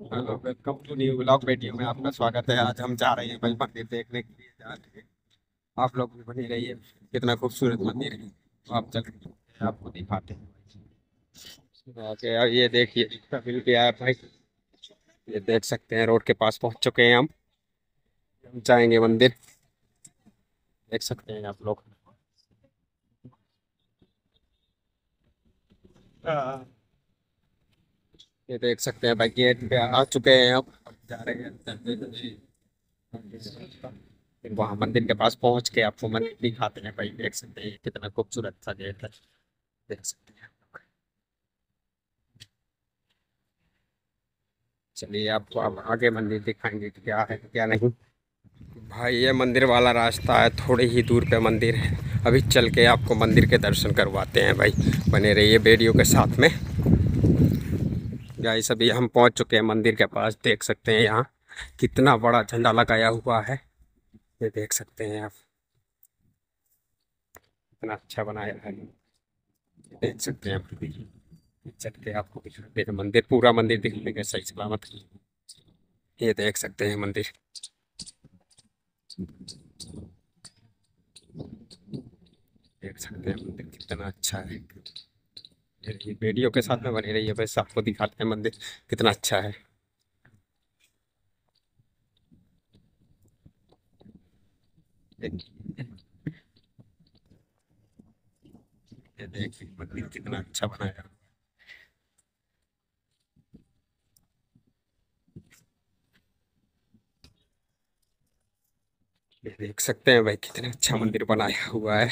Welcome to new blog video में आपका स्वागत है। आज हम जा रहे हैं भाई मंदिर देखने के लिए जा रहे हैं। आप लोग भी बने रहिए। कितना खूबसूरत मंदिर है। तो आप चल आपको दिखाते हैं। ओके अब ये देखिए मिल गया है भाई। ये देख सकते हैं, रोड के पास पहुँच चुके हैं हम। हम जाएँगे मंदिर। देख सकते हैं आप लोग। ये देख सकते हैं भाई गेट पे आ चुके हैं अब जा रहे हैं वहाँ मंदिर के पास पहुँच के आपको मंदिर दिखाते हैं भाई, देख सकते हैं कितना खूबसूरत सा गेट है। देख सकते हैं चलिए, आपको अब आगे मंदिर दिखाएँगे क्या है, क्या नहीं। भाई, ये मंदिर वाला रास्ता है, थोड़ी ही दूर पे मंदिर है। अभी चल के आपको मंदिर के दर्शन करवाते हैं भाई, बने रहिए वीडियो के साथ में। गाइस अभी हम पहुँच चुके हैं मंदिर के पास। देख सकते हैं यहाँ कितना बड़ा झंडा लगाया हुआ है। ये देख सकते हैं आप। कितना अच्छा बनाया है। देख सकते हैं आप। चल के आपको दिखाते हैं मंदिर, पूरा मंदिर दिखने का सही सलामत ये देख सकते हैं मंदिर। देख सकते हैं मंदिर कितना अच्छा है। वीडियो के साथ में बनी रही है वैसे आपको दिखाते हैं मंदिर कितना अच्छा है। देखिए मंदिर कितना अच्छा बनाया देख सकते हैं भाई, कितना अच्छा मंदिर बनाया हुआ है।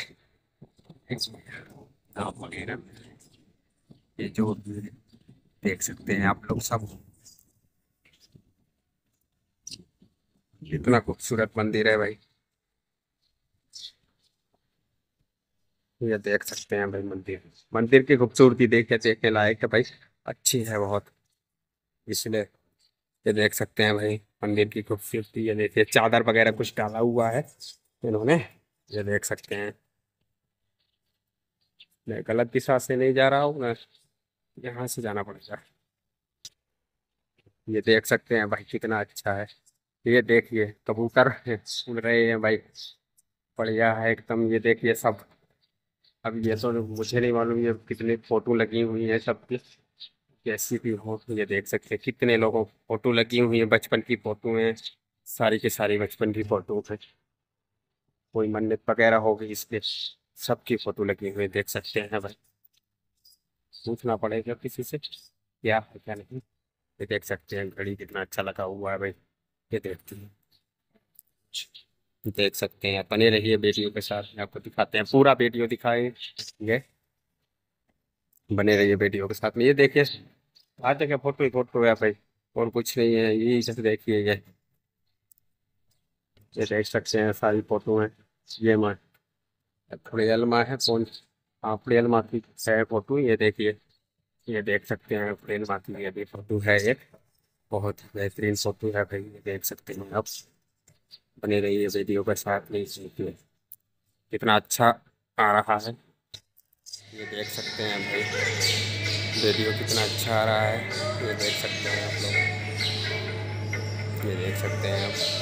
नाम वगैरह ये जो देख सकते हैं आप लोग सब। कितना खूबसूरत मंदिर है भाई। ये देख सकते हैं भाई मंदिर। मंदिर की खूबसूरती देख देखने लायक है भाई। अच्छी है बहुत। इसलिए ये देख सकते हैं भाई, मंदिर की खूबसूरती। ये देखिए, चादर वगैरह कुछ डाला हुआ है इन्होंने। ये देख सकते हैं। मैं गलत दिशा से नहीं जा रहा हूँ, मैं यहाँ से जाना पड़ेगा। ये देख सकते हैं भाई कितना अच्छा है। ये देखिए, कबूतर सुन रहे हैं भाई। बढ़िया है एकदम, ये देखिए सब। अब ये तो मुझे नहीं मालूम ये कितनी फ़ोटो लगी हुई है सबकी। कैसी भी हो, ये देख सकते हैं कितने लोगों फ़ोटो लगी हुई है, बचपन की फ़ोटो है। सारी के सारी बचपन की फ़ोटो है। कोई मन्नत वगैरह होगी इसलिए सबकी फ़ोटो लगी हुई देख सकते हैं भाई। पूछना पड़ेगा किसी से। क्या है क्या नहीं, ये देख सकते हैं घड़ी कितना अच्छा लगा हुआ है भाई। ये देखते हैं। देख सकते हैं, बने रहिए वीडियो के साथ। आपको दिखाते हैं, पूरा वीडियो दिखाएँगे। बने रहिए बेटियों के साथ में। ये देखिए हर जगह फ़ोटो ही फ़ोटो है भाई, और कुछ नहीं है यही जैसे देखिए ये। ये देख सकते हैं, सारी फ़ोटो है। ये मैं थोड़ी अलमा है कौन हाँ प्लेन माँ की है फ़ोटो, ये देखिए, ये देख सकते हैं प्लेन माँ की ये भी फ़ोटो है एक। बहुत बेहतरीन फ़ोटो है भाई, ये देख सकते हैं आप। बने रहिए वीडियो के साथ में देखिए, कितना अच्छा आ रहा है। ये देख सकते हैं भाई, वीडियो कितना अच्छा आ रहा है, ये देख सकते हैं आप लोग। ये देख सकते हैं आप।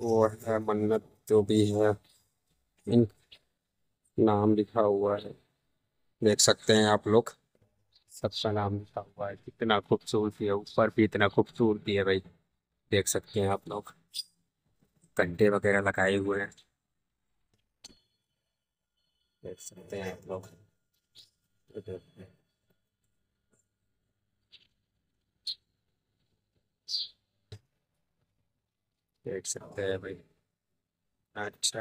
वो है, मन्नत जो भी है, इन नाम लिखा हुआ है। देख सकते हैं आप लोग। सबका नाम लिखा हुआ है। कितना खूबसूरती है ऊपर भी इतना खूबसूरती है भाई। देख सकते हैं आप लोग। कंटे वगैरह लगाए हुए हैं। देख सकते हैं आप लोग। देख सकते हैं भाई। अच्छा।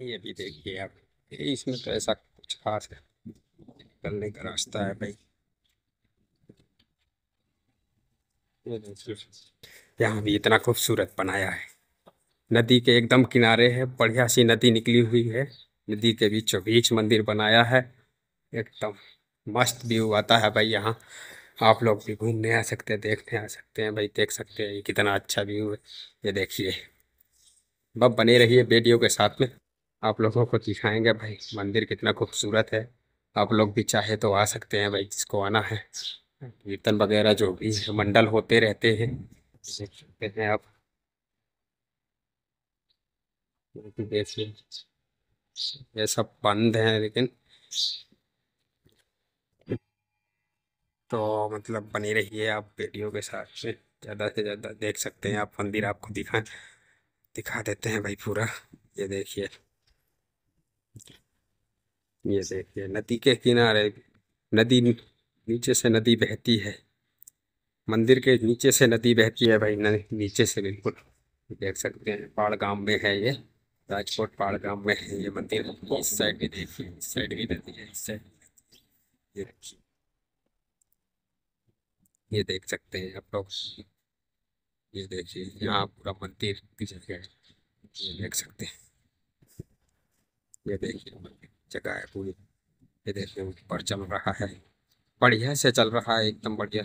ये भी देखिए आप, इसमें तो ऐसा कुछ खास निकलने का रास्ता है भाई। यहाँ भी इतना खूबसूरत बनाया है। नदी के एकदम किनारे है, बढ़िया सी नदी निकली हुई है। नदी के बीचों बीच मंदिर बनाया है। एकदम मस्त व्यू आता है भाई यहाँ। आप लोग भी घूमने आ सकते हैं, देखने आ सकते हैं, भाई देख सकते हैं कितना अच्छा व्यू है। ये देखिए, बब बने रहिए वीडियो के साथ में। आप लोगों को दिखाएँगे भाई, मंदिर कितना खूबसूरत है। आप लोग भी चाहे तो आ सकते हैं भाई, जिसको आना है। कीर्तन वगैरह जो भी मंडल होते रहते हैं, देख सकते हैं आप। देखिए ये सब बंद है लेकिन तो मतलब बनी रहिए आप वीडियो के साथ में ज़्यादा से ज़्यादा देख सकते हैं आप, मंदिर आपको दिखा दिखा देते हैं भाई पूरा। ये देखिए। ये देखिए, नदी के किनारे, नदी नीचे से नदी बहती है। मंदिर के नीचे से नदी बहती है भाई नीचे से बिल्कुल। देख सकते हैं पहाड़ गाँव में है ये, राजकोट पहाड़ गाँव में है ये मंदिर। इस साइड भी देखिए, इस साइड भी नदी है, इस साइड ये देखिए। ये देख सकते हैं आप लोग। ये देखिए, यहाँ पूरा मंदिर की जगह ये देख सकते हैं। ये देखिए जगह है पूरी। ये देखिए, ऊपर चल रहा है। बढ़िया से चल रहा है, एकदम बढ़िया।